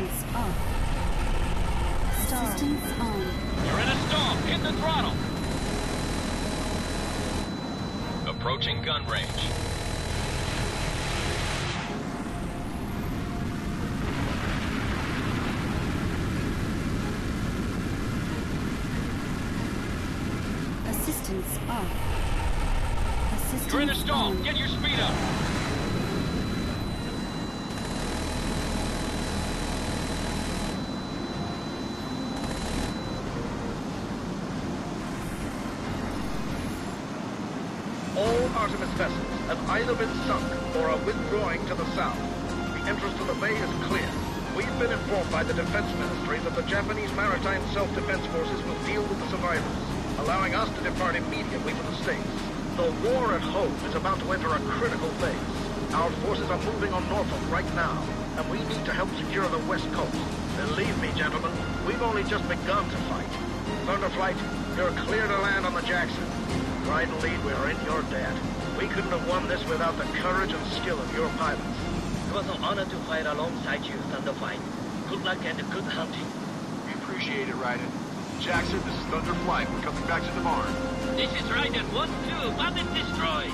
Assistance off. Assistance on. You're in a stall. Hit the throttle. Approaching gun range. Assistance off. Assistance You're in a stall. on. Get your speed up. Artemis vessels have either been sunk or are withdrawing to the south. The entrance to the bay is clear. We've been informed by the Defense Ministry that the Japanese Maritime Self-Defense Forces will deal with the survivors, allowing us to depart immediately for the States. The war at home is about to enter a critical phase. Our forces are moving on Norfolk right now, and we need to help secure the west coast. Believe me, gentlemen, we've only just begun to fight. Thunderflight, you're clear to land on the Jackson. Pride and lead, we are in your debt. We couldn't have won this without the courage and skill of your pilots. It was an honor to fight alongside you, Thunderflight. Good luck and good hunting. We appreciate it, Raiden. Jackson, this is Thunder Flight. We're coming back to the barn. This is Raiden 1-2, Bandit destroyed.